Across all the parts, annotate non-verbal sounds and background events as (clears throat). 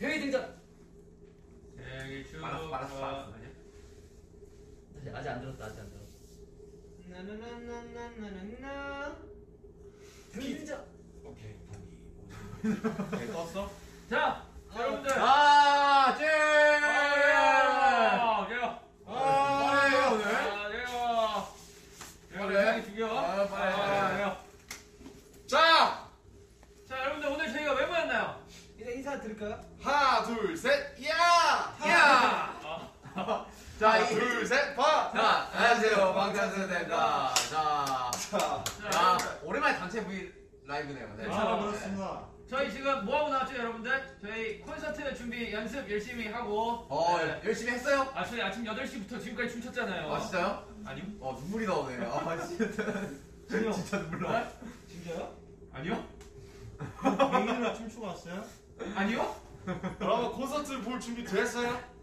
회의 등장. 생일 빨았어 빨았어 축하. 다시 아직 안 들었다 아직 안 들었어. 나나나나나나나. 회의 등장. 오케이. 네, 떴어? 자, 여러분들. 아 쟤! 아, 그래요. 뭐래요 오늘? 아, 그래요. 그래요. 그래. 이상이 죽여. 아, 빨리. 아, 그래요. 자, 자, 여러분들 오늘 저희가 왜 모였나요? 이제 인사 드릴까요? 하나, 둘, 셋, 야! 야! 아, (laughs) 자, 하나, 이, 둘, 셋, 봐! 자, 안녕하세요. 방탄소년단입니다. 자, 자, 자, 오랜만에 단체 V 라이브네요. 네. 아, 그렇습니다. 저희 지금 뭐 하고 나왔죠, 여러분들? 저희 콘서트 준비 연습 열심히 하고. 어, 네. 열심히 했어요? 아, 저희 아침 8시부터 지금까지 춤췄잖아요. 아, 진짜요? 아니요? 어, 눈물이 나오네. 아, (laughs) 진짜. 진짜 눈물 나. 진짜요? 아니요? (laughs) 맹인으로 춤추고 왔어요? 아니요? 여러분 콘서트 볼 준비 됐어요?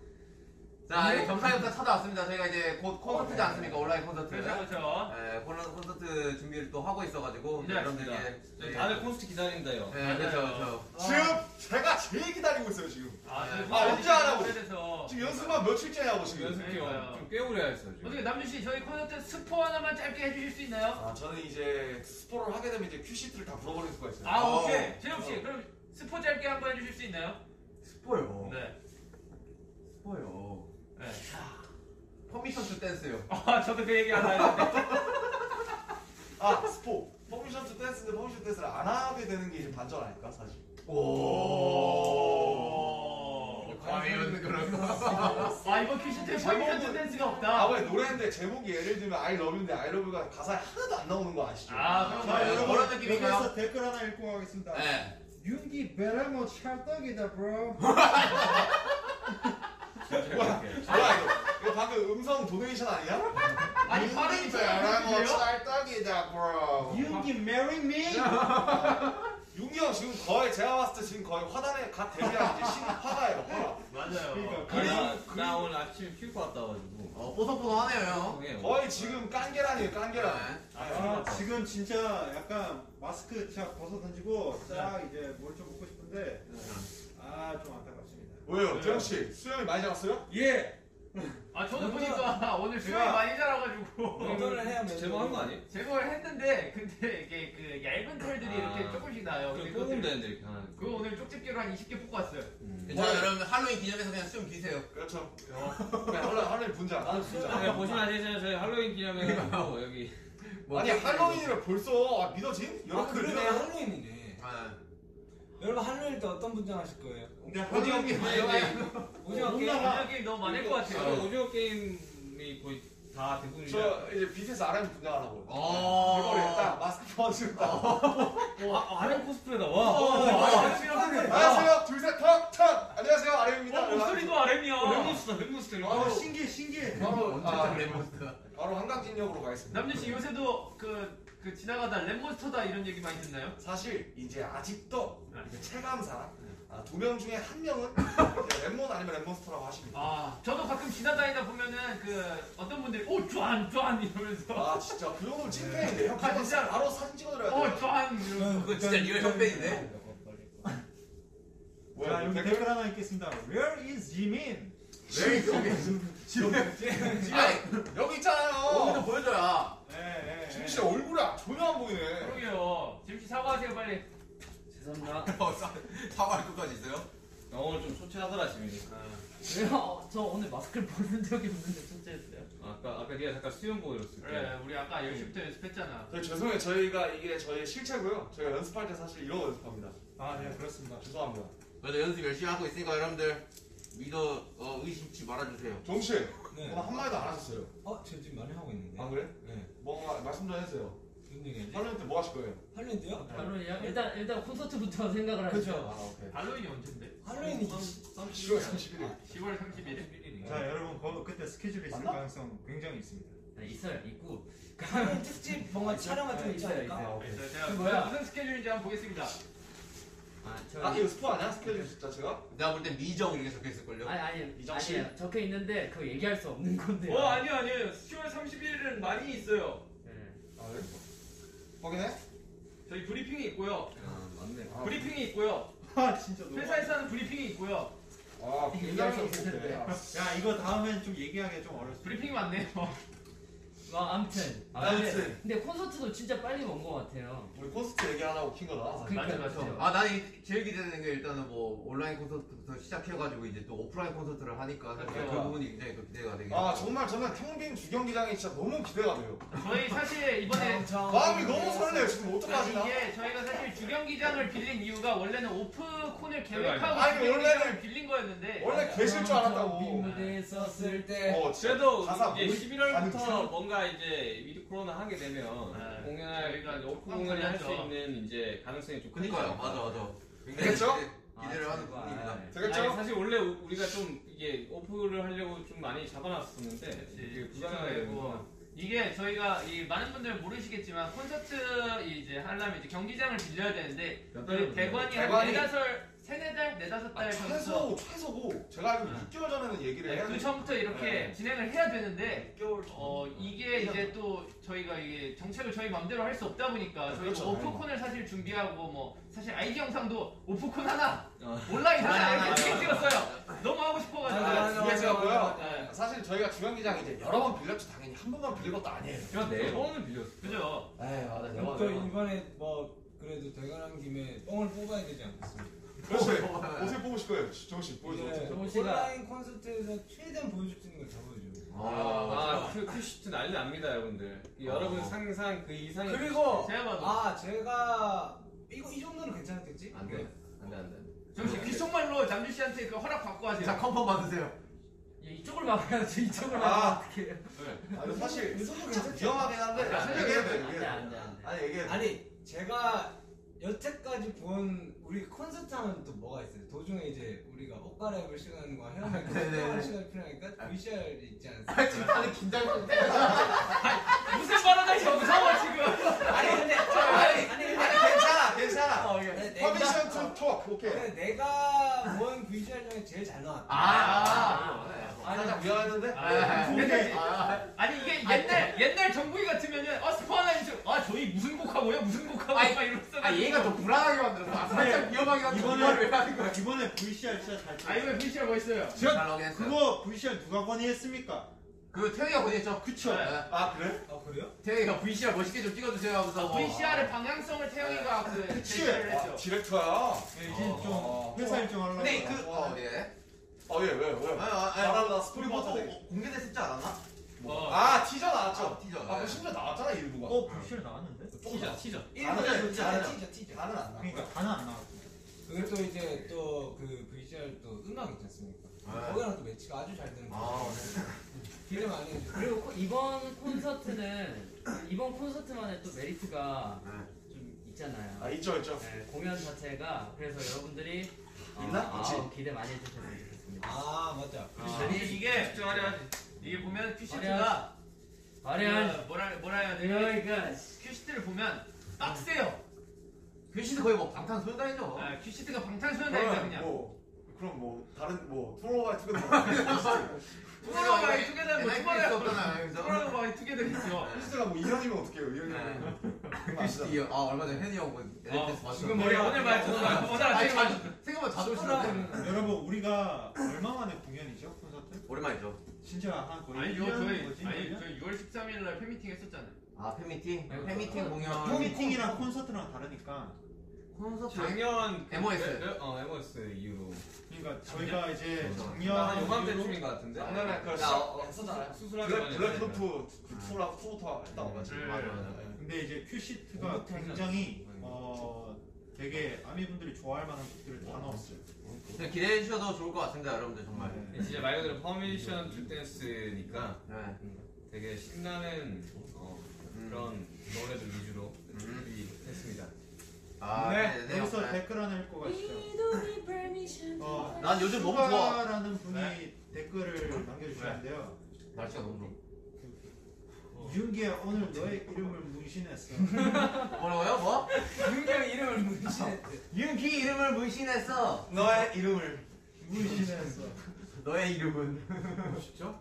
자, 이제 겸사겸사 찾아왔습니다. 저희가 이제 곧 콘서트지 않습니까? 온라인 콘서트. 그렇죠, 그렇죠. 네, 콘- 콘서트 준비를 또 하고 있어가지고. 네, 여러분들 이제. 맞습니다. 네, 다들 콘서트 기다린다요. 네, 그렇죠, 그렇죠. 지금 제가 제일 기다리고 있어요, 지금. 아, 저희 아, 언제 하라고? 오래돼서. 지금 연습만 며칠째냐고, 지금. 연습 그러니까요. 기간 좀꽤 오래 했어요 지금. 어떻게 남준 씨 저희 콘서트 스포 하나만 짧게 해주실 수 있나요? 아, 저는 이제 스포를 하게 되면 이제 큐시트를 다 불어버릴 수가 있어요. 아 어. 오케이 재욱 씨 그럼 스포 짧게 한번 해주실 수 있나요? 스포요. 네. 스포요. 네. Permission to Dance요. 아 저도 그 얘기 하나 했는데. (laughs) 아, 스포. Permission to Dance인데 Permission Dance를 안 하게 되는 게 이제 반전 아닐까, 사실. 오. 과연 그런 거. 아 이번 큐시트에 Permission Dance가 아, 없다. 왜 노래인데 제목이 예를 들면 I love you인데 I love you가 가사에 하나도 안 나오는 거 아시죠? 아 그럼 자, 봐요. 여러분. 뭐런 느낌인가요? 여기서 댓글 하나 읽고 가겠습니다. 네. 윤기 베라모 찰떡이다. 뭐야, 뭐야, 이거. 이거 방금 음성 도네이션 아니야? 아니 베라모 잘못돼요? 찰떡이다, bro. 윤기 marry me? (laughs) 윤기 형 지금 거의 제가 봤을 때 지금 거의 화단에 갓 데뷔한 이제 신 화가예요, (laughs) 화가. 맞아요. 그러니까 그림, 나, 나 오늘 아침 큐고 왔다 가지고. 어, 뽀송뽀송하네요, 형. 네. 거의 지금 깐계란이에요, 깐계란. 네. 아, 지금 진짜 약간 마스크 쫙 벗어 던지고 딱 이제 뭘 좀 먹고 싶은데 아, 좀 안타깝습니다. 왜요, 태영 씨? 수영이 많이 잡았어요? 예. 아 저도 보니까 오늘 수영이 제가- 많이 자라가지고 운동을 해야 제목 한거 아니에요? 제거를 했는데 근데 이게 그 얇은 털들이 아. 이렇게 조금씩 나요. 근데 뽑으면 그것들- 되는데 이렇게 하나. 그거 오늘 쪽집게로 한 20개 뽑고 왔어요. 괜찮아요, 여러분. 할로윈 기념해서 그냥 수영 기세요. 그렇죠. 그냥 할로 할로윈 분장. 아, 분장. 네, 보시면 아시잖아요. 저희 할로윈 기념해가지고 여기. 뭐 아니 할로윈이를 벌써 아, 믿어진? 아 여러분들 그러네 믿어요? 할로윈이네. 아, 여러분 할로윈 때 어떤 분장 하실 거예요? 근데 오징어 게임. 오징어 게임? 오징어 게임 너무 많을 것 같아요. 아, 오징어 게임이 거의 다 대부분이. 저 이제 BTS RM 분장하라고. 어. 대머리 딱 마스크 퍼지고 딱. 아, RM 코스프레다. 와. 아, 안녕하세요, 둘셋 턱 턱. 안녕하세요, RM입니다. 어, 목소리도 RM이야. 랩몬스터, 랩몬스터. 바로 신기해, 신기해. 바로 언제 아, 레몬스터. 바로 한강진역으로 가겠습니다. 남준 씨 요새도 그, 그 지나가다 랩몬스터다 이런 얘기 많이 듣나요? 사실 이제 아직도 아, 그 체감상 아, 두명 중에 한 명은 (laughs) 이제 랩몬 아니면 랩몬스터라고 하십니다. 아, 저도 가끔 지나다니다 보면은 그 어떤 분들이 오 쭈안 이러면서 아 진짜 그 정도면 찐팬인데 형 아, 그거 진짜? 바로 사진 찍어드려야 오 돼요. 쭈안 이러면서 그거 진짜 real? 뭐야 자, 여기 댓글 하나 읽겠습니다. Where is Jimin? 왜 이렇게. (laughs) 아니, 여기 있잖아요. 오늘도 보여줘야. 지금 진짜 얼굴이 전혀 안 보이네. 그러게요. 지민 씨 사과하세요 빨리. 죄송합니다. (laughs) 어, 사- 사과할 것까지 있어요? 나 오늘 좀 초췌하더라 지민이. 왜요? 저 오늘 마스크를 벗는 적이 없는데 천재했어요. 아까 아까 네가 잠깐 수영 이랬을 때. 그래, 우리 아까 10시부터 연습했잖아. 저희 죄송해요. 저희가 이게 저희의 실체고요. 저희가 연습할 때 사실 이러고 연습합니다. 아, 네, 그렇습니다. 죄송합니다. 그래도 연습 열심히 하고 있으니까 여러분들 믿어 어, 의심치 말아주세요. 정씨 네. 오늘 한 마디도 안 하셨어요. 어, 저 지금 많이 하고 있는데. 아 그래? 네. 뭔가 말씀 좀 해주세요. 무슨 얘기지? 할로윈 때 뭐 하실 거예요? 할로윈 때요? 할로윈이요? 일단 일단 콘서트부터 (laughs) 생각을 하죠. 그렇죠. 아 오케이. 할로윈이 언젠데? 할로윈이 10월 31일. 10월 31일? 자, 여러분, 거, 그때 스케줄이 있을 맞나? 가능성 굉장히 있습니다. 네, 있어요, 있고. 할로윈 특집 뭔가 촬영 같은 거 있지 있어요, 않을까? 있어요. 네, 제가 그 뭐야? 무슨 스케줄인지 한번 보겠습니다. 아, 저 아 이거 스포 아니야? 스케줄 진짜 제가? 내가 볼 땐 미정 이렇게 적혀있을걸요? 아니 아니 이정 씨? 아니에요. 적혀 있는데 그거 얘기할 수 없는 건데. 어, 아니요, 아니요. 10월 31일은 많이 있어요. 네. 아 그래? 확인해? 저희 브리핑이 있고요. 아 맞네. 아, 브리핑이 있고요. 아 진짜 너무. 회사에서 하는 브리핑이 있고요. 아 굉장히 좋은데. 야 이거 다음엔 좀 얘기하기 좀 어렵습니다. 브리핑이 많네요. 뭐 아무튼. 아, 아무튼. 근데, 콘서트도 진짜 빨리 온 것 같아요. 우리 콘서트 얘기하려고 킨 거다. 그러니까 맞아, 맞아. 아, 나는 이- 제일 기대되는 게 일단은 뭐 온라인 콘서트부터 시작해가지고 이제 또 오프라인 콘서트를 하니까 사실 그 그렇죠. 부분이 굉장히 또 기대가 되게. 아 정말 저는 텅빈 주경기장이 진짜 너무 기대가 돼요. 저희 사실 이번에 마음이 너무 설레요. 지금 어떡하지 나? 이게 저희가 사실 주경기장을 빌린 이유가 원래는 오프콘을 계획하고 아니, 주경기장을 원래는- 빌린 거였는데 원래 계실 줄 알았다고. 무대에 섰을 때 어, 진짜 그래도 가사 이제 뭐- 11월부터 아니, 무슨- 뭔가 이제 위드 코로나 하게 되면 네. 공연할 저희가 그러니까 오프 꽉 공연을 할수 걸렸죠. 있는 이제 가능성이 좀 그니까요, 크니까. 맞아, 맞아. 굉장히 되겠죠? 기대- 기대를 하는 제발. 부분입니다. 되겠죠? 아니, 사실 원래 우- 우리가 좀 이게 오프를 하려고 좀 많이 잡아놨었는데 이게 되고 되고 이게 저희가 이 많은 분들 모르시겠지만 콘서트 이제 하려면 이제 경기장을 빌려야 되는데 몇그 대관이 한 대관이- 네다섯 세네 달 네다섯 달 아, 최소 최소고 제가 알기로 6개월 전에는 얘기를 네, 해야 그 돼. 전부터 이렇게 네. 진행을 해야 되는데 6개월 전. 어 이게 이제 또 저희가 이게 정책을 저희 마음대로 할 수 없다 보니까 저희 가 그렇죠. 오프콘을 사실 준비하고 뭐 사실 아이디 영상도 오프콘 하나 어. 온라인 하나 아, 이렇게 아, 두개 아, 찍었어요. 너무 하고 싶어가지고. 아, 두개 찍었고요. 네. 사실 저희가 주경기장 이제 여러 번 빌렸죠. 당연히 한 번만 빌린 것도 아니에요. 그냥 네 번을 빌렸어. 그죠? 에이 맞아. 네또 이번에 뭐 그래도 대관한 김에 뻥을 뽑아야 되지 않겠습니까? 그렇지. 어떻게 보고 싶어요? 정씨 보여줘. 이제 정우 씨가- 온라인 콘서트에서 최대한 보여줄 수 있는 걸 다 보여줘. 아, 아, 그 큐시트 난리 납니다, 여러분들. 여러분 상상 그 이상의 그리고 제가 봐도 아 제가 이거 이 정도는 괜찮았겠지? 안 돼. 안 돼, 안 돼. 정씨 귓속말로 남준 씨한테 그 허락 받고 하세요. 자, confirm 받으세요. 예, 이쪽을 막아야지 이쪽을 아. 막으면 어떡해요. 아니 사실 이 정도 괜찮지? 위험하긴 한데 아, 얘기해도 돼. 안 돼, 얘기해도 안 돼. 돼, 안 돼. 아니 얘기해도 돼. 아니 제가 여태까지 본 우리 콘서트 하면 또 뭐가 있어요? 도중에 이제 우리가 옷 갈아입을 시간과 네네. 하는 시간이 필요하니까 VCR 있지 않습니까? 아, 지금 다들 긴장 상태. 무슨 말하다 무서워 지금. 아니 근데 아니, 아니 아니 괜찮아 괜찮아. 어, 예. 근데 퍼미션 내가 투 톡. 오케이. 근데 내가 본 VCR 중에 제일 잘 나왔다. 아, 아니, 살짝 위험했는데. 아, 근데 아, 아니 이게 옛날 옛날 정국이 같으면은 아 스포 하나 해줘. 아 저희 무슨 곡 하고요? 무슨 곡 하고 아니, 막 이러면서. 아, 얘가 더 불안하게 만들었어. 아, 살짝 위험하게. 이번에- 하는 거야? 이번에 VCR 진짜 잘아 이번에 VCR 멋있어요. 잘 나오긴 했어요. 그거 VCR 누가 건의했습니까? 그 태영이가 보냈죠? 그쵸. 네. 아 그래? 아 그래요? 태영이가 VCR 멋있게 좀 찍어주세요 하면서. 뭐. VCR의 방향성을 태영이가 그 그치. 제시를 아, 했죠. 디렉터야. 네, 이제 어. 좀 회사 일정 하려고. 근데 그, 어, 예. 어예 왜 왜? 말하다 스토리 그리고 또 버튼. 공개됐었지 않았나? 어. 아 티저 나왔죠. 아, 티저. 아, 그 심지어 나왔잖아 일부가. 어, VCR 나왔는데? 티저, 티저. 일본에 나는 티저 티저. 나는 안 나. 그러니까 다는 안 나왔어. 또 이제 또 그 VCR 또 음악 있지 않습니까? 네. 거기랑 또 매치가 아주 잘 되는 아, 거. 기대 많이 해주세요. 그리고 코- 이번 콘서트는 이번 콘서트만의 또 메리트가 좀 있잖아요. 아 있죠 있죠. 네, 공연 자체가 그래서 여러분들이 어, 있나? 아, 있지? 기대 많이 해주셨으면 좋겠습니다. 아 맞다. 아니 이게 집중하려 이게 보면 큐시트가 화려한 그 뭐라 뭐라 해야 되지? 그러니까 큐시트를 보면 빡세요. 큐시트도 거의 뭐 방탄소년단이죠. 아, 큐시트가 방탄소년단이다 그럼 그냥. 뭐 그럼 뭐 다른 뭐 투모로우바이 투게더 (laughs) 투모로우 바이 투게더 뭐 투모로우 여기서. 투모로우 바이 투게더 있죠. 퀴즈가 뭐 2년이면 어떡해요 2년이면 귀신이, 아, 얼마 전에 현이 형 뭐, 봤어. 지금 머리 오늘 말 오늘 오늘 아니, 생각보다 자주 오시는데. 여러분, 우리가 얼마 만에 공연이죠? 콘서트? 오랜만이죠. 진짜 한 거의 아니 1년 저 저희? 아니 1년? 저희 6월 13일 날 팬미팅 했었잖아요. 아, 팬미팅? 아이고, 팬미팅 어, 공연. 팬미팅이랑 콘서트랑 다르니까 콘서트. 작년 그 MOS. 네, 네, 어, MOS 이후로. 그러니까 저희가 이제 맞아. 작년 한 요맘때 이후로 쯤인 것 같은데. 작년에 그 야, 시작 어, 했었잖아요 수술하기 블랙 전에. 블랙루프 그 투라 투부터 했다고 맞지 네. 맞아, 맞아. 근데 이제 큐시트가 오버타임은 굉장히. 어 되게 아미분들이 좋아할 만한 곡들을 다 넣었어요. 기대해 주셔도 좋을 것 같습니다, 여러분들 정말. 네. 진짜 말 그대로 Permission to Dance니까 네. 되게 신나는 어, 음. 그런 노래들 위주로 음. 준비했습니다. 아, 네, 네, 네, 여기서 네. 댓글 하나 읽고 가시죠. 어, 난 요즘 너무 좋아. 수가라는 분이 네. 댓글을 남겨주셨는데요. 날씨가 너무 좋아. 윤기야 오늘 너의 이름을 문신했어. (laughs) 뭐라고요? 뭐? 윤경 이름을 문신했대. 윤기 이름을 문신했어. 너의 이름을 문신했어. (laughs) 너의 이름은. 진짜?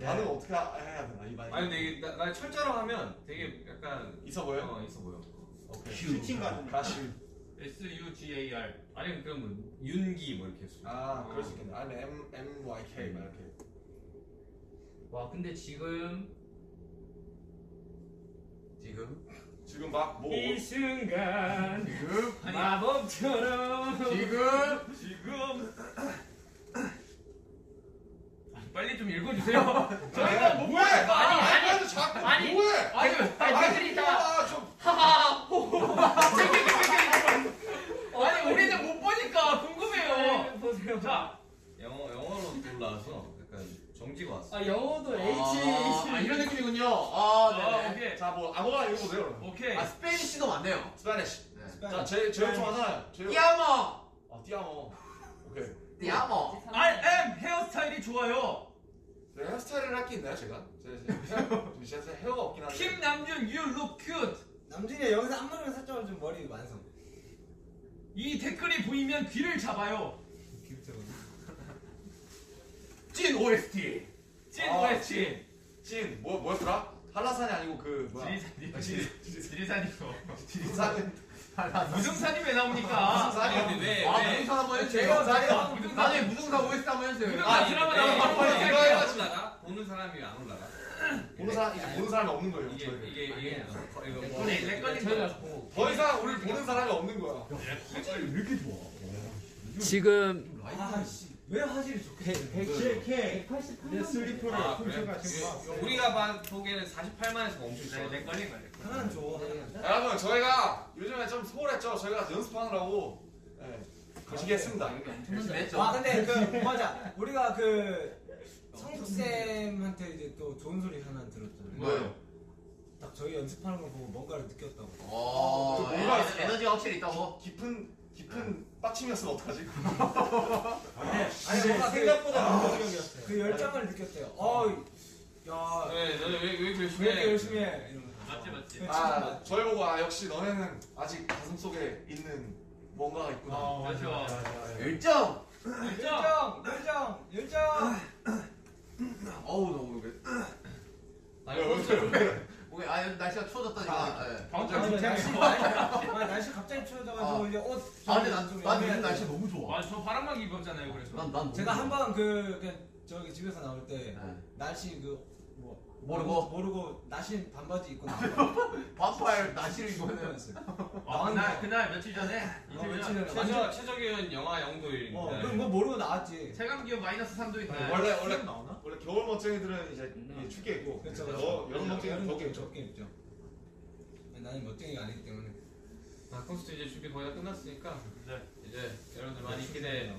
반응 어떻게 하- 해야 되나 이 반응 아니 근데 이게 나, 나 철자로 하면 되게 약간 있어 보여? 어 있어 보여. 오케이 슈팅 같은. 가시 S U G A R. 아니면 그러면 윤기 뭐 이렇게 수. 아 그럴 수 있겠네. 아니면 M M Y K 막 이렇게. 와 근데 지금 지금 지금 막 뭐 이 순간 지금 마법처럼 지금 지금 아, 빨리 좀 읽어주세요. (laughs) 저희가 못 뭐해? 아니 아니 아니 자꾸 아니. 뭐해? 아니 아니 아, 좀 아니 우리는 못 보니까 궁금해요. 보세요 자 영어 영어로 올라와서 약간 정지가 왔어. 아 영어도 아, H 아, 이런 느낌이군요. 아, 아. 오케이 자뭐 아무거나 읽어보세요. 그럼. 오케이. 아, Spanish도 많네요. Spanish. 네. 자 제일 제일 좋아하잖아요. 제일 Te amo! 아 Te amo. 오케이. 띠아모! RM 헤어스타일이 좋아요. 제가 헤어스타일을 할 게 있나요 제가? 제가 제가 제가 헤어가 없긴 한데. 김남준 you look cute. 남준이 여기서 앞머리만 살짝 좀 머리 완성. 이 댓글이 보이면 귀를 잡아요. (laughs) 찐 OST! 찐 아, OST. 찐 뭐, 뭐였더라? 한라산이 아니고 그 뭐야? 지리산이 아, 지리- 지리산이고. 지리산 (laughs) 무등산이 왜 나옵니까? 무등산이 아니, 왜 아, 왜? 무등산 한번 해주세요. 제가. 나중에 무등산 OST 한번 해주세요. 무등산 아, 드라마 네. 나오면 네. 한번 이거 해야지. 해가지고. 올라가? 보는 사람이 안 올라가? 보는 사람 이제 보는 사람이 없는 거예요. 이게 저희는. 이게 이게 어, 이거 뭐 렉걸리 렉걸리 저희가 보고 더 이상 우리 보는 사람이 없는 거야. 지금 아씨 왜 화질이 좋게? 107K 내 슬리퍼를 아, 그래? 우리가 봐- 보기에는 48만에서 멈출 수 네, 있어. 렉걸린 거야. 하나는 줘. 여러분 저희가 요즘에 좀 소홀했죠. 저희가 연습하느라고 네, 거시기 했습니다. 와 근데 그 맞아. 우리가 그 성국 쌤한테 이제 또 좋은 소리 하나 들었잖아요. 뭐예요? 딱 저희 연습하는 거 보고 뭔가를 느꼈다고. 어, 또 뭔가 에너- 에너지가 확실히 있다고? 깊은 깊은 빠침이었으면 어떡하지? (laughs) 아니 뭔가 그, 생각보다 긍정적이었어요. 그 열정을 느꼈대요. 어이, 야, 네, 너는 왜, 왜 이렇게 열심히 왜 이렇게 해? 열심히 해? 이러면서. 맞지 맞지. 그아 저희 보고 아 역시 너네는 아직 가슴 속에 있는 뭔가가 있구나. 아, 맞아, 그렇죠. 맞아, 맞아. 열정! 열정, 열정, 열정. 어우, 너무 이게. 아, 왜, 왜? 오케이, 아, 날씨가 추워졌다니까. 예. 다음 아니, 주 날씨, 날씨, 아니, 날씨 갑자기 추워져가지고 아. 이제 옷. 아, 근데 난, 좀난 요즘. 날씨 너무 좋아. 아, 저 바람막 입었잖아요. 그래서. 난, 난 제가 좋아. 한번 그, 그 저기 집에서 나올 때 네. 날씨 그 뭐, 모르고? 모르고 나신 반바지 입고 나왔어요. (laughs) 반팔 나시를 입으면 아, 그날 그날 며칠 전에 어, 며칠 전 전에 최저 최저 기온 영하 0도일인데. 어, 그럼 뭐 모르고 나왔지. 체감 기온 마이너스 3도인데. 원래 원래 나오나? 원래 겨울 멋쟁이들은 이제 이게 춥게 입고 그렇죠. 여, 여름 멋쟁이는 덥게 덥게 입죠. 덥게 입죠. 나는 멋쟁이가 아니기 때문에. 아, 콘서트 이제 준비 거의 다 끝났으니까 네. 이제 여러분들 많이 기대해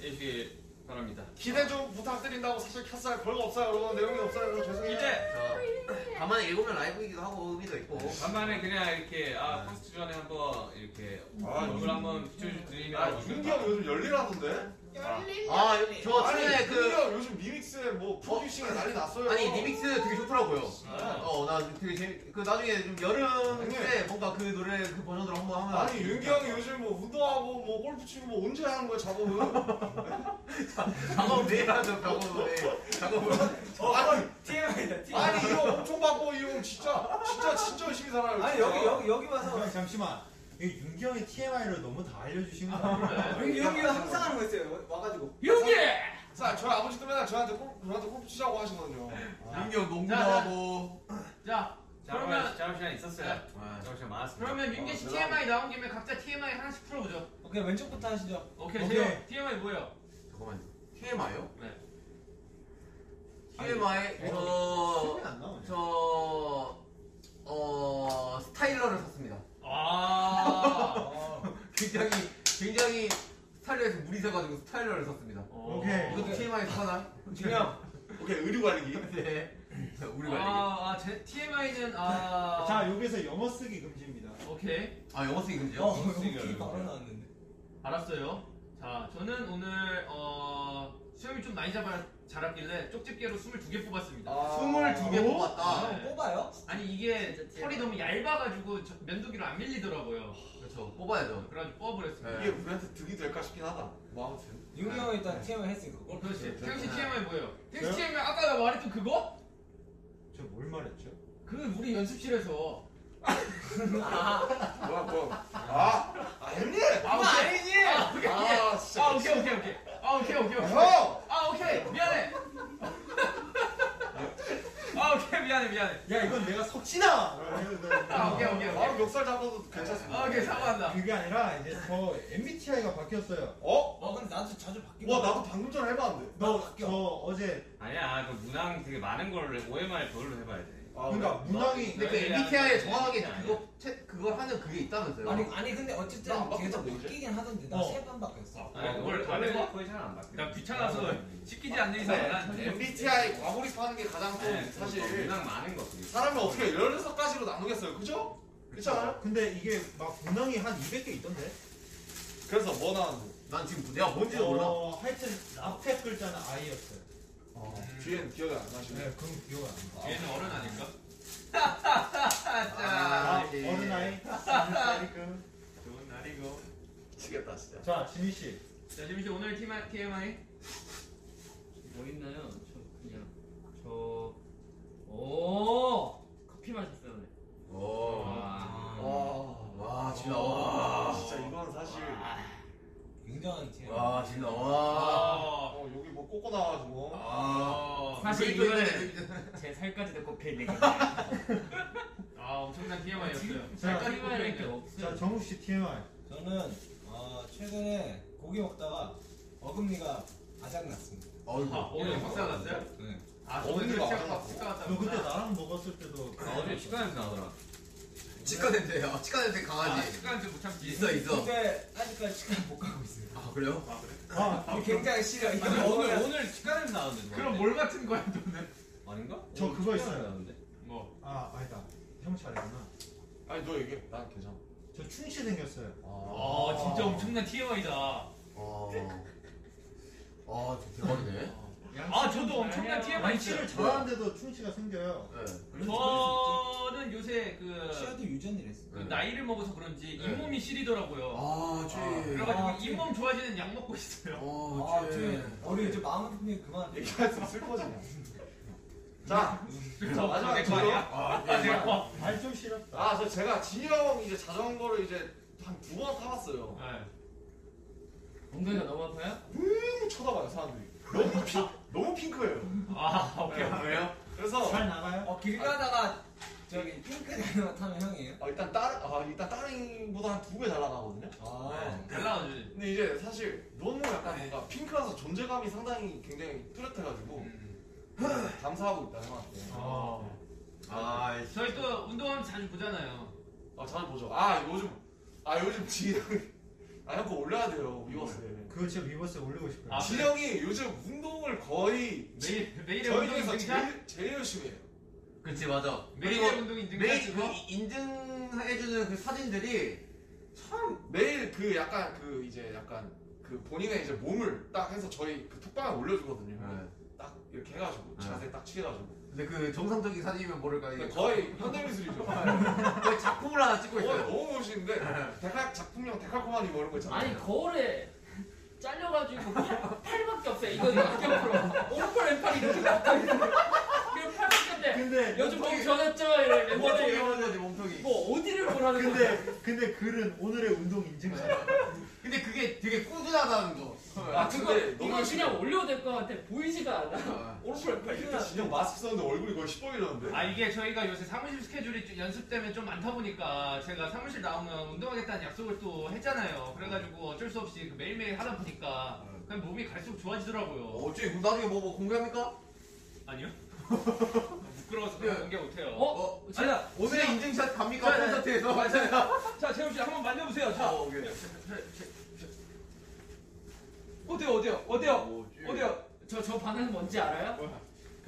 주시기 바랍니다. 기대 좀 부탁드린다고 사실 켰어요. 별거 없어요. 여러분 내용이 없어요. 여러분 죄송해요. 이제 저, 가만히 읽으면 라이브이기도 하고 의미도 있고. 간만에 그냥 이렇게 아 콘서트 전에 한번 이렇게 아, 얼굴 한번 비춰드리면 아 윤기 형 요즘 열일하던데? 아, 저 아니 최근에 윤기 그. 형 요즘 리믹스에 뭐 프로듀싱에 난리 났어요. 아니, 리믹스 되게 좋더라고요. 아. 어, 나 되게 재밌, 그 나중에 좀 여름 때 뭔가 그 노래 그 버전으로 한번 하면. 아니 윤기 형이 요즘 뭐 운동하고 뭐 골프 치고 뭐 언제 하는 거야 작업을? 작업 내일 하죠, 작업을. 네. 작업을. 어, 아니 TMI다, TMI. 아니 이거 엄청 바빠 이형 진짜 진짜 진짜 열심히 살아요. 아니. 여기 여기 여기 와서 형 잠시만. 이 윤기 형의 TMI를 너무 다 알려주시는 거 아니에요? 여기 여기가 항상 하는 거 있어요. 와가지고. 여기 자 저희 아버지도 맨날 저한테 골 저한테 골프 치자고 하시거든요. 윤경 농구도 자, 자. 하고. 자 그러면 그러면 작업 시간 있었어요. 네. 작업 시간 많았습니다. 그러면 민기 씨 TMI 나온 김에 각자 TMI 하나씩 풀어보죠. 오케이 왼쪽부터 하시죠. 오케이, 오케이. 제요 TMI 뭐예요? 잠깐만요. TMI요? 네. TMI, 저, 안 나오네. 저, 어, 스타일러를 샀습니다. 아. (laughs) 굉장히, 굉장히 스타일러에서 물이 새가지고 스타일러를 샀습니다. 오케이. 이것도 TMI 사나? 중요. 오케이 의류 관리기. (laughs) 네. 우리 관리. 아, 아, 제 TMI는 아. (laughs) 자 여기서 영어 쓰기 금지입니다. 오케이. 아, 영어 쓰기 금지요? 어, 여기 바로 나왔는데. 알았어요. 자, 저는 오늘 어 수염이 좀 많이 잡아 자랐길래 쪽집게로 22개 뽑았습니다. 아, 22개 어? 뽑았다. 아, 뽑아요? 아니 이게 진짜 털이 너무 얇아가지고 저- 면도기로 안 밀리더라고요. 그렇죠. 뽑아야죠. 그래가지고 뽑아버렸습니다. 네. 이게 우리한테 득이 될까 싶긴 하다. 뭐 아무튼. 윤기 형은 일단 TMI 했으니까. 어, 그렇지. 네. 태경 씨 TMI 뭐예요? 태경 씨? TMI 아까 나 말했던 그거? 저뭘 말했죠? 그 우리 연습실에서 뭐야 뭐야 아, 아 형님 아 오케이 아니지 아 진짜 아 오케이 오케이 오케이 아 오케이 오케이 오케이 형 아 오케이 미안해 (laughs) 아 오케이 미안해 미안해 야 이건 내가 석진아. 아 오케이 오케이 바로 오케이 멱살 잡아도 괜찮습니다 아 오케이 사과한다 그게 아니라 이제 저 MBTI가 바뀌었어요. 어? 어 근데 나도 자주 바뀌고. 와 나도 방금 전에 해봤는데 너저 어제 아니야 그 문항 되게 많은 걸 OMR 그걸로 해봐야 돼. 아, 그러니까 그래? 문항이 근데 그 네, MBTI에 네, 정확하게 네, 네. 그거 채, 그거 하는 그게 있다면서요? 아니 아니 근데 어쨌든 계속? 바뀌긴 하던데 나 어. 세 번 바뀌었어. 아니 그걸 그걸 다 원래 해봐? 거의 잘 안 바뀌어. 나 귀찮아서 시키지 않는 이상 네, 난 MBTI 과몰입하는 게 가장 좀 네, 사실 문항 많은 거. 사람을 어떻게 16가지로 나누겠어요 그죠? 그렇지 않아요? 근데 이게 막 문항이 한 200개 있던데. 그래서 뭐 나왔는데? 난 지금 내가 뭔지도 몰라. 어, 하여튼 앞에 글자는 I였어요. 뒤에는 기억이 안 나시네 네, 그럼 기억 안 나. 얘는 어른 아닐까? (laughs) 아, 자 예. 어른 아이. 좋은 날이고 미치겠다 진짜 자, 지민 씨. 자 지민 씨 오늘 TMI TMI 뭐 있나요? 저 그냥 저 오. 커피 마셨어요 오늘. 오. 와. 와, 와, 진짜. 아, 와. 진짜 이건 사실 굉장한 팀. 와, 진짜. 와. 아뭐 꽂고 나와가지고 아. 사실 이거 이거는 (laughs) 제 살까지 도 꼽혀 있는 건데. 아 엄청난 TMI였어요 자, 살까지 꼽혀 있는 게 자, 없어요. 정욱 씨 TMI. 저는 어, 최근에 고기 먹다가 어금니가 아작 났습니다. 어이구. 아 오늘 박사 났어요? 네. 아. 치과 갔다 너 그때 왔구나. 나랑 먹었을 때도 아, 어제 냄새 나더라. 치과 냄새야. 치과 냄새 아 강하지. 치과한테 못 참지 있어, 있어. 근데 아직까지 시간 못 가고 있어요. 아, 그래요? 아 그래? 아, 굉장히 싫어. 이거 아니, 오늘 먹으면 오늘 치과 냄새 나는데. 그럼 뭘 같은 거야 너는? 아닌가? 저 오늘 그거 치과 있어요. 나는데. 뭐 아, 아니다. 형 차례구나. 아니 너 얘기해 난 괜찮아 저 충치 생겼어요. 아 진짜 엄청난 TMI다 어. 아, 저 대박이네. 아 저도 엄청난 TMI 양치를 있어요 잘하는데도 충치가 생겨요. 네. 저는 요새 그, 시야도 유전이랬어. 그 나이를 먹어서 그런지 네. 잇몸이 시리더라고요 아, 죄. 그래가지고 아, 잇몸 좋아지는 약 먹고 있어요 어, 아, 죄. 저 우리 이제 마음 아프니 그만. 얘기할수록 슬퍼지냐 (laughs) 자저 마지막 내거 저요? 아니야? 아, 아 내가 거발좀 시렵다. 아 저 제가 진이 형 이제 자전거를 이제 한 두 번 타봤어요 네. 엉덩이가 너무 아파요? 너무 쳐다봐요 사람들이 너무 핑 너무 핑크예요. 아 오케이 왜요? 그래서 잘 나가요? 어, 길 가다가 저기 핑크 자전거 타면 형이에요? 아, 일단 다른 아 일단 다른보다 한 두 배 잘 나가거든요? 아. 잘 나와주지 근데 이제 사실 너무 약간 뭔가 핑크라서 존재감이 상당히 굉장히 뚜렷해가지고 음. 감사하고 있다 형한테. 아, 아, 저희 또 운동하면 자주 보잖아요. 아 자주 보죠. 아 요즘 아 요즘 진영이 아형 거 올려야 돼요. 위버스에 그거 진짜 위버스에 올리고 싶어요. 아, 진영이 요즘 운동을 거의 매일 매일의 저희 운동 중에서 인증샷? 제일, 제일 열심히 해요 그치, 맞아. 매일의 그리고 운동 인증샷 매일 찍어? 그 인증해주는 그 사진들이 참. 매일 그 약간 그 이제 약간 그 본인의 이제 몸을 딱 해서 저희 그 톡방에 올려주거든요 네. 딱 이렇게 해가지고 네. 자세 딱 취해가지고 근데 그 정상적인 사진이면 모를까 이게 근데 거의 현대미술이죠 (laughs) 거의 작품을 하나 찍고 있어요. 너무 멋있는데 데칼 작품용 데칼코마니 뭐 이런 거 있잖아요 아니 거울에 잘려가지고 팔, 팔밖에 없어요. 이거 역겹으로 오른팔 왼팔 이렇게 붙어 있는데 그리고 팔밖에 없는데 근데 요즘 몸 변했죠 이런 몸통이 멤버들이 이러는 거지 몸통이. 뭐 어디를 보라는 거야? 근데 근데 글은 오늘의 운동 인증샷. 근데 그게 되게 꾸준하다는 거. 아 그거 근데 이거 그냥 올려도 될 것 같아. 보이지가 않아. 아, 오른팔 왼팔 이때 진영 마스크 썼는데 얼굴이 거의 시뻘이졌는데 아 이게 저희가 요새 사무실 스케줄이 좀 연습 때문에 좀 많다 보니까 제가 사무실 나오면 운동하겠다는 약속을 또 했잖아요. 그래가지고 어쩔 수 없이 그 매일매일 하다 보니까 그냥 몸이 갈수록 좋아지더라고요. 어째 그럼 나중에 뭐, 뭐 공개합니까? 아니요? (laughs) 부끄러워서 그냥 공개 못해요. 어? 아니, 제가 오늘의 인증샷 갑니까 네, 네. 콘서트에서? 맞아요. 자 (laughs) 재훈 씨 한번 만져보세요. 자 어, 오케이. 어때요 어때요 어때요 오, 쭈. 어때요? 저 저 반응 뭔지 알아요?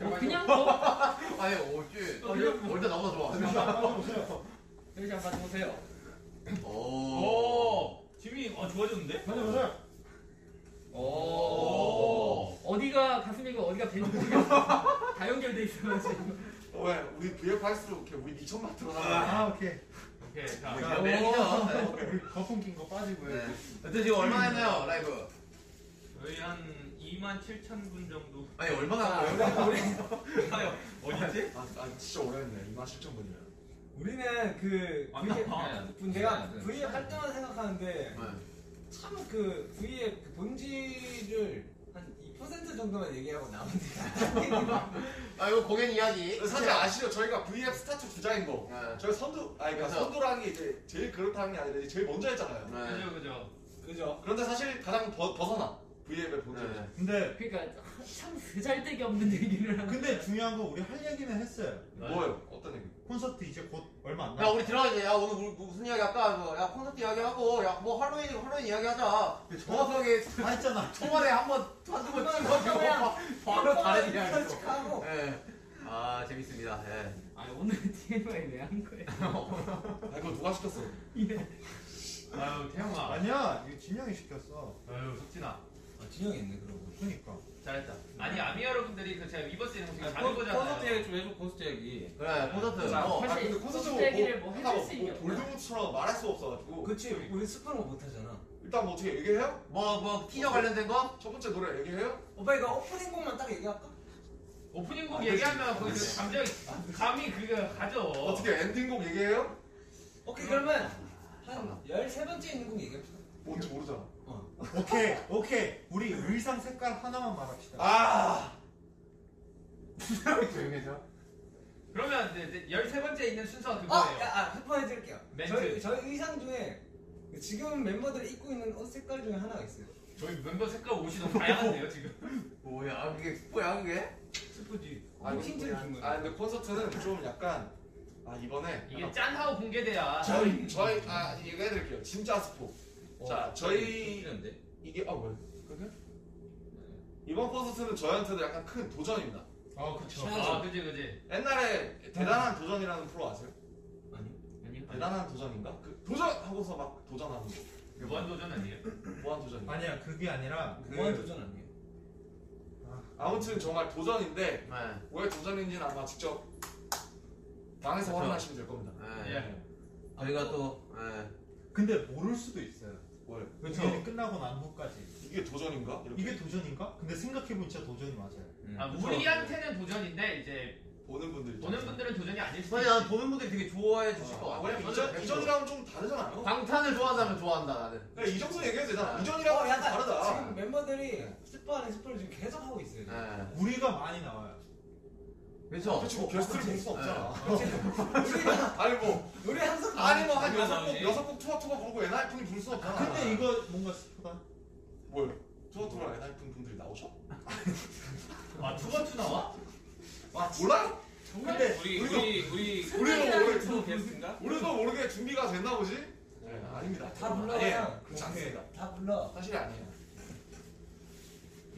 어, 그냥 뭐 (laughs) 아니 오쭈. 어, 그냥 원래 나보다 좋아. 여기 한번 봐주세요. 오. 오 지민이 어, 좋아졌는데? 맞아보세요. 오. 어디가 가슴이고 어디가 배니고 (laughs) 다 연결돼 있어가지고. 어, 왜 우리 VF 할수록 이렇게 우리 2천만 들어가면 아, 오케이. 오케이 자 뭐, 자, 매력이죠. 그 거품 낀 거 빠지고요. 네. 여튼 지금 얼마나 했나요 라이브? 저희 한 2만 7천 분 정도 아니 얼마나 아, 한 거예요? 아요 어디지? 아, 아 진짜 오래됐네 2만 7천 분이면 우리는 그 아, V앱 아, 내가 네, 네. V앱 할 때만 생각하는데 네. 참그 V앱 그 본질을 한 2% 정도만 얘기하고 나머지 (laughs) 아 이거 공연 이야기. 사실 아시죠? 저희가 V앱 스타트 주자인 거. 네. 저희 선두, 아니 그러니까 그래서- 선두라는 게 이제 제일 그렇다는 게 아니라 이제 제일 먼저 했잖아요. 네. 그죠 그죠. 그죠? 그런데 사실 가장 벗, 벗어나 V앱의 본질. 네. 근데 그러니까 참 쓰잘데기 없는 얘기를 하는. 근데 중요한 건 우리 할 얘기는 했어요. 뭐예요? 어떤 얘기? 콘서트 이제 곧 얼마 안 야 남았어. 우리 들어가자. 야 오늘 뭐- 무슨 이야기 할까? 뭐, 야 콘서트 이야기하고 야 뭐 할로윈 할로윈 이야기하자. 정확하게 다 했잖아. 초반에 한번 한두 번 찍어주고 바로 다른 이야기. 하고 예. 아 재밌습니다. 예. 아 오늘 TMI 왜 한 거예요? 아 그거 누가 시켰어? 아유 태형아. 아니야, 이거 진형이 시켰어. 아유 석진아. 아, 진형이 있네 그러고 그러니까. 잘했다. 아니 아미 여러분들이 그 제가 위버스 이런 거 되게 아, 잘한 콘서트 거잖아요. 얘기 좀 해줘 콘서트 얘기. 그래 콘서트. 자, 어. 아 사실 근데 콘서트 콘서트 얘기를 뭐 하다 해줄 수뭐 없나? 볼드모트처럼 말할 수 없어가지고 그치 우리 스포는 못 하잖아 일단 뭐 어떻게 얘기해요? 뭐뭐 티저 관련된 거? 첫 번째 노래 얘기해요? 오빠 이거 오프닝 곡만 딱 얘기할까? 오프닝 곡 얘기하면 그 감정이 감이 그거 가죠. 어떻게 엔딩곡 얘기해요? 오케이 그러면 한 13번째 있는 곡 얘기합시다 뭔지 모르잖아. 오케이, 오케이. 우리 의상 색깔 하나만 말합시다. 아 (laughs) 조용해져. 그러면 이제 13번째 있는 순서가 어! 그거예요. 야, 아, 스포 해드릴게요 멘트. 저희, 저희 의상 중에 지금 멤버들이 입고 있는 옷 색깔 중에 하나가 있어요 저희 멤버 색깔 옷이 너무 다양한데요 (laughs) 지금. 뭐야 그게 스포야 그게? 스포지 아, 아, 힌트를 준 거예요 아 근데 콘서트는 좀 약간 아 이번에 이게 짠하고 공개돼야. 저희 저희 아 얘기해드릴게요. 진짜 스포. 자 저희 데 이게 아 왜? 그게? 이번 콘서트는 저희한테도 약간 큰 도전입니다. 아, 그쵸. 아 그지 그지. 옛날에 대단한 도전이라는 프로 아세요? 아니 아니 대단한 도전인가? 그 도전 하고서 막 도전하는 거. 무한 도전 아니에요? 무한 도전. 아니야, 그게 아니라. 그- 무한 도전 아니에요 아무튼 정말 도전인데 네. 왜 도전인지는 아마 직접 방에서 그쵸. 확인하시면 될 겁니다. 네. 예. 저희가 또 예. 근데 모를 수도 있어요. 뭘? 그 공연이 끝나고 난 후까지. 이게 도전인가? 이렇게 이게 도전인가? 근데 생각해보면 진짜 도전이 맞아요. 아, 그쵸. 우리한테는 도전인데 이제 보는 분들이 보는 분들은 도전이 아닐 수도 아니 있어. 난 보는 분들이 되게 좋아해 주실 것 아, 같아. 왜냐면 이전, 이전이랑은 좀 다르잖아요. 방탄을 좋아한다면 좋아한다 나는. 그러니까 이 정도 얘기해도 되잖아. 아. 이전이랑은 어, 좀 약간 다르다. 지금 멤버들이 스포 안에 스포를 지금 계속 하고 있어요 지금. 예. 우리가 많이 나와요. 그렇죠. 그렇지 뭐 게스트를 볼 수 없잖아. 우리가 아니 뭐 우리 항상 아니 뭐한 누가 여섯 곡? 여섯 곡 투어 투어 부르고 엔하이픈이 부를 수 없잖아. 근데 이거 뭔가 스포다. 뭘 투어 투어랑 엔하이픈 분들이 나오셔? (laughs) 아 투버투 나와? 아 몰라요? 근데 우리 우리 우리 우리도 모르게 투 게스트인가? 우리도 모르게 준비가 됐나 보지? 네, 아닙니다. 다 불러 아니에요. 그냥. 그렇지. 않습니다. 다 불러 사실이 아니에요.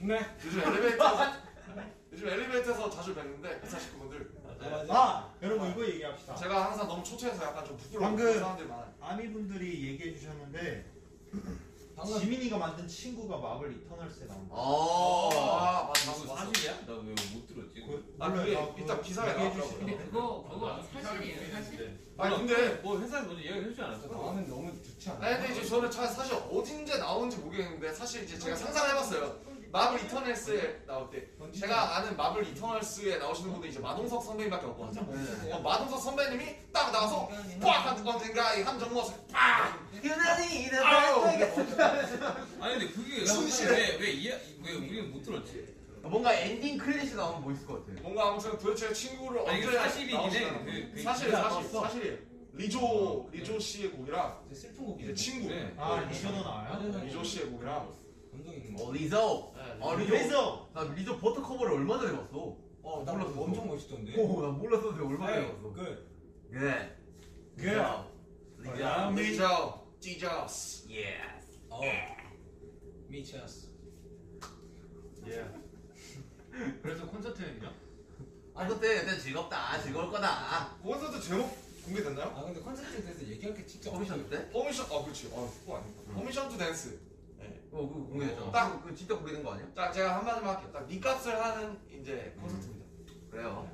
네 요즘 엘리베이터 (laughs) 요즘 엘리베이터에서 자주 뵙는데 기사 식구분들 맞아 아, 여러분 이거 얘기합시다. 제가 항상 너무 초췌해서 약간 좀 부끄러운 방금- 사람들이 많아요. 아미 분들이 얘기해 주셨는데 (clears throat) 방금 지민이가 만든 친구가 마블 이터널스에 나온다. 어. 아 맞아 이거 맞아. 사실이야? 나 왜 못 들었지? 그- 아. 그게 이따 기사에 나왔더라고요. 근데. 그거 그거 사실이에요 사실. 아니 근데 뭐 회사에서 먼저 얘기해 주지 않았어? 나는 너무 좋지 않아 아니 근데 이제 저는 차- 사실 어딘지 나오는지 모르겠는데 사실 이제 제가 상상해봤어요. 마블 이터널스에 나올 때 제가 아는 마블 이터널스에 나오시는 분들 이제 마동석 선배님밖에 없거든요. 네. 어, 마동석 선배님이 딱 나와서 빡한 언젠가 이 함정 모습 빡 유난히 이는 아우! 아니 근데 그게 충실해. 왜왜 이해 왜 우리는 못 들었지? 뭔가 엔딩 크레딧이 나오면 멋있을 것 같아. 뭔가 아무튼 도대체 친구를 아니, 이거 언제 사실이긴 해. 나오시나 그- 그 사실 사실 떴어. 사실이에요. 리조 리조 씨의 곡이랑 슬픈 이제 친구 네. 아, 리조도 나와요? 리조 씨의 곡이랑 어 리조. 네, 어 리조. 리조. 나 리조 버터 커버를 얼마 전에 봤어. 어, 나 몰랐어. 엄청 멋있던데 오, 나 몰랐었는데 얼마 전에 네, 봤어. 그 네. 그 리조. 리조 Jesus yes. 어. 미쳤어 예. (laughs) 그래서 콘서트는요? 아 그때 일단 즐겁다. 즐거울 거다. 콘서트 제목 공개됐나요? 아 근데 콘서트에 대해서 얘기할 게 진짜 Permission 때? Permission 아 그렇지 어 그거 아닙니까 Permission to Dance 어, 그거 공개됐잖아. 딱. 그 진짜 공개된 거 아니야? 딱 제가 한마디만 할게요 딱 니값을 하는 이제 콘서트입니다 그래요.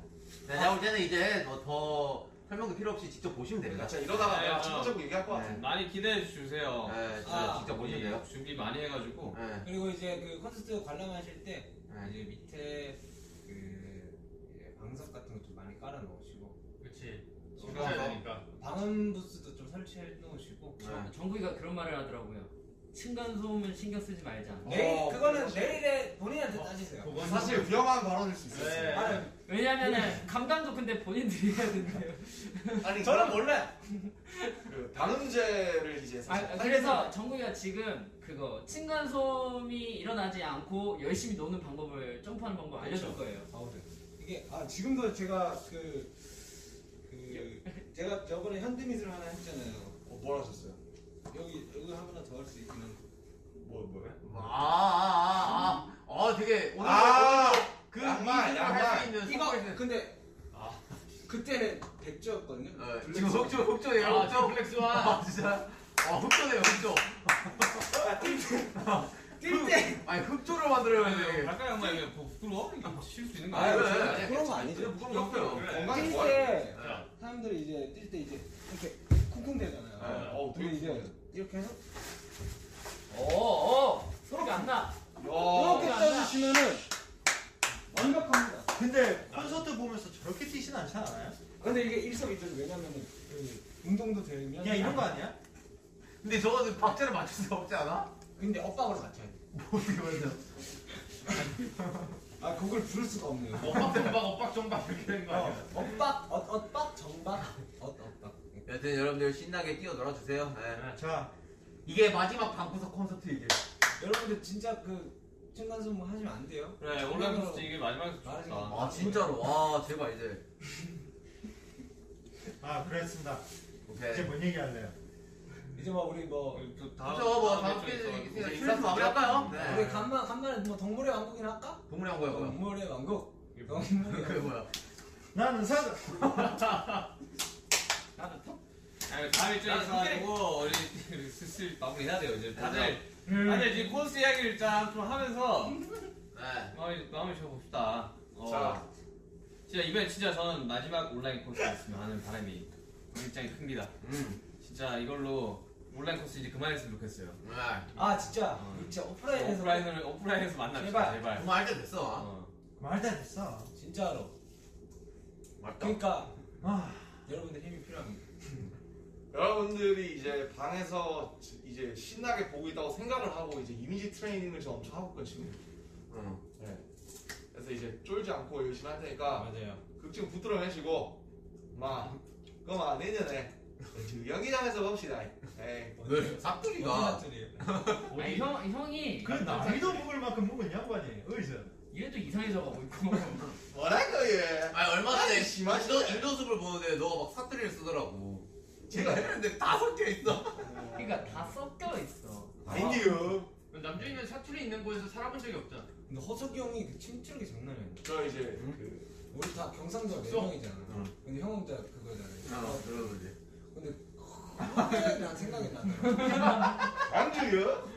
네, 내가 볼 때는 이제 뭐더 설명도 필요 없이 직접 보시면 됩니다. 제가 이러다가 네, 내가 어. 곡 얘기할 것 같아 네. 많이 기대해 주세요. 네, 진짜 아, 직접 보시면 돼요. 준비 많이 해가지고 네. 그리고 이제 그 콘서트 관람하실 때 네. 이제 밑에 그 이제 방석 같은 거 좀 많이 깔아 놓으시고 그렇지. 실어야 되니까. 방음 부스도 좀 설치해 놓으시고. 네. 정국이가 그런 말을 하더라고요. 층간 소음은 신경 쓰지 말자. 내일 어, 그거는 그렇죠. 내일에 본인한테 따지세요. 사실 위험한 발언일 수 있어요. 네. 아니, 왜냐면은 감당도 근데 본인들이 해야 된대요. 아니 저는 몰라요. 그 방음제를 이제 사실 아, 그래서 정국이가 지금 그거 층간 소음이 일어나지 않고 열심히 노는 방법을 점프하는 방법 알려줄 거예요. 이게 아 지금도 제가 그, 그 제가 저번에 현대미술 하나 했잖아요. 어, 뭘 하셨어요? 여기 여기 하나 더 할수 한데. 뭐 뭐야? 아아아아 아, 아, 되게 오늘 아, 그 양말, 양말. 할수 있는 이거 손을 근데 아. 그때는 백조였거든요. 어, 지금 흑조 흑조예요 아, 흑조 플렉스와 아 진짜 아 흑조네요 흑조 뛸때 아니 흑조를 만들어야 돼 발가락 양말 뭐 부끄러워? 이거 쉴수 있는 거 아, 아니야? 그래. 그래. 그런 거 아니죠. 무거운 거 없어요 건강에 좋아요. 뛸때 자, 사람들이 이제 뛸 때 이제 이렇게 쿵쿵 대잖아요. 네. 근데 되게 이제 이렇게 해서 오, 오 소리가 안 나. 야. 이렇게 떠주시면은 완벽합니다. 근데 콘서트 보면서 저렇게 뛰진 않지 않아요? 근데 이게 일석이조 왜냐면은 그 운동도 되면 그냥 이런 거 아니야? 근데 저거는 박자를 맞출 수 없지 않아? 근데 엇박으로 맞춰야 돼. 어떻게 맞아 아 그걸 부를 수가 없네요. 엇박 정박 엇박 정박 이렇게 되는 거 아니야? 어, 엇박 엇 엇박 정박 엇 엇박. 여튼 여러분들 신나게 뛰어 놀아 주세요 네. 자, 이게 마지막 방구석 콘서트 이게 여러분들 진짜 그 층간소음 하시면 안 돼요. 그래 온라인 코스 이게 마지막에서 말하지 좋다. 마. 아 진짜로 와 제발 이제 아 그랬습니다. 오케이 이제 뭔 얘기 할래요? 이제 뭐 우리 뭐 또 다음 그죠 뭐 다음 좀 주에. 있으니까 출연 마무리할까요? 우리 네 간만 간만에 뭐 동물의 왕국이나 할까? 동물이 한 거야 뭐야 동물의 왕국. 동물의 그게 왕국. 뭐야 나는 사자. (laughs) 아니, 다음 일주에 나도 있어가지고 우리 슬슬 마무리해야 돼요 이제 다들 음. 다들 지금 코스 이야기를 일단 좀 하면서 네 마음이 마음이 접읍시다. 어, 자. 진짜 이번에 진짜 저는 마지막 온라인 코스였으면 하는 바람이 굉장히 큽니다. 음. 진짜 이걸로 온라인 코스 이제 그만했으면 좋겠어요. 네. 아 진짜 어. 진짜 오프라인에서 오프라인을 오프라인에서 만납시다 제발. 제발. 정말 할때 됐어 어. 말도 안 됐어. 진짜로. 맞다 그러니까 아, 여러분들 힘이 필요합니다. 여러분들이 이제 방에서 이제 신나게 보고 있다고 생각을 하고 이제 이미지 트레이닝을 저 엄청 하고 있거든요. 응. 그래서 이제 쫄지 않고 열심히 할 테니까 맞아요. 극중 붙들어 매시고 마 그만 내년에 저 연기장에서 봅시다. 에이. 왜 사투리가 사투리예요. 아니 형 형이 그 나이도 먹을 만큼 먹은 양반이 어디서? 얘도 이상해져가고 있고. 뭐랄까 얘. 아니 얼마 전에 심하시네. 인도숲을 보는데 너가 막 사투리를 쓰더라고 제가 했는데 다 섞여 있어 그러니까 다 섞여 있어. 아닌데요. 남주인은 사투리 있는 곳에서 살아본 적이 없잖아. 근데 허석이 형이 그 침투력이 장난이 아니야. 저 이제 응? 그 우리 다 경상도 네 써. 명이잖아. 응. 근데 형 혼자 그거잖아요. 어 그러지 근데 그게 난 생각이 나네. 안주요? (laughs)